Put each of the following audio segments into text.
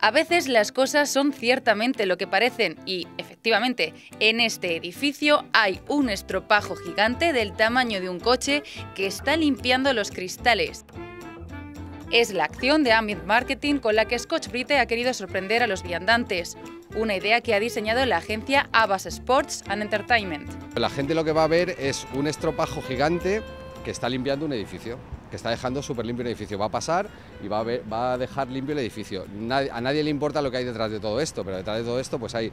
A veces las cosas son ciertamente lo que parecen y, efectivamente, en este edificio hay un estropajo gigante del tamaño de un coche que está limpiando los cristales. Es la acción de Ambient Marketing con la que Scotch Brite ha querido sorprender a los viandantes, una idea que ha diseñado la agencia Abbas Sports and Entertainment. La gente lo que va a ver es un estropajo gigante que está limpiando un edificio que está dejando súper limpio el edificio. Va a pasar y va a, dejar limpio el edificio. a nadie le importa lo que hay detrás de todo esto, pero detrás de todo esto pues hay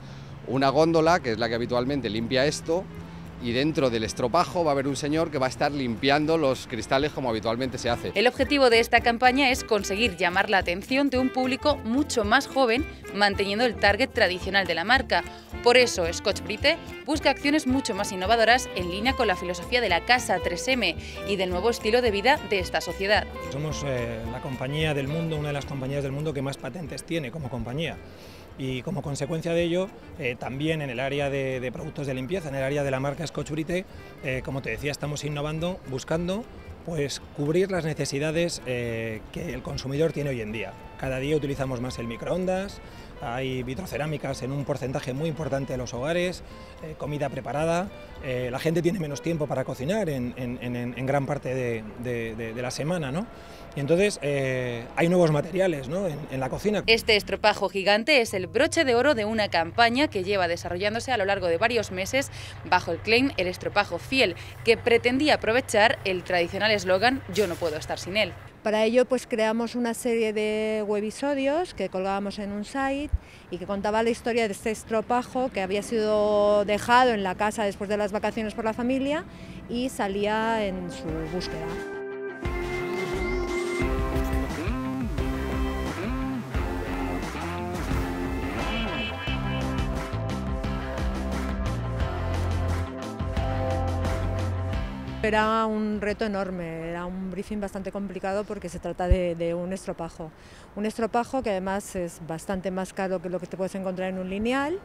una góndola, que es la que habitualmente limpia esto, y dentro del estropajo va a haber un señor que va a estar limpiando los cristales como habitualmente se hace. El objetivo de esta campaña es conseguir llamar la atención de un público mucho más joven, manteniendo el target tradicional de la marca. Por eso, Scotch Brite busca acciones mucho más innovadoras en línea con la filosofía de la casa 3M y del nuevo estilo de vida de esta sociedad. Somos eh, la compañía del mundo, una de las compañías del mundo que más patentes tiene como compañía y como consecuencia de ello, eh, también en el área de, productos de limpieza, en el área de la marca Scotch Brite, eh, como te decía, estamos innovando, buscando pues cubrir las necesidades eh, que el consumidor tiene hoy en día. Cada día utilizamos más el microondas, hay vitrocerámicas en un porcentaje muy importante de los hogares, eh, comida preparada, eh, la gente tiene menos tiempo para cocinar en, gran parte de, la semana, ¿no? Y entonces hay nuevos materiales ¿no? en, la cocina. Este estropajo gigante es el broche de oro de una campaña que lleva desarrollándose a lo largo de varios meses bajo el claim El estropajo fiel, que pretendía aprovechar el tradicional eslogan Yo no puedo estar sin él. Para ello pues creamos una serie de webisodios que colgábamos en un site y que contaba la historia de este estropajo que había sido dejado en la casa después de las vacaciones por la familia y salía en su búsqueda. Era un reto enorme, era un briefing bastante complicado porque se trata de, un estropajo. Un estropajo que además es bastante más caro que lo que te puedes encontrar en un lineal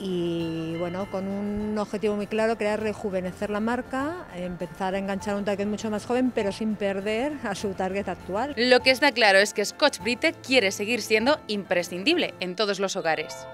y bueno, con un objetivo muy claro que era rejuvenecer la marca, empezar a enganchar un target mucho más joven pero sin perder a su target actual. Lo que está claro es que Scotch Brite quiere seguir siendo imprescindible en todos los hogares.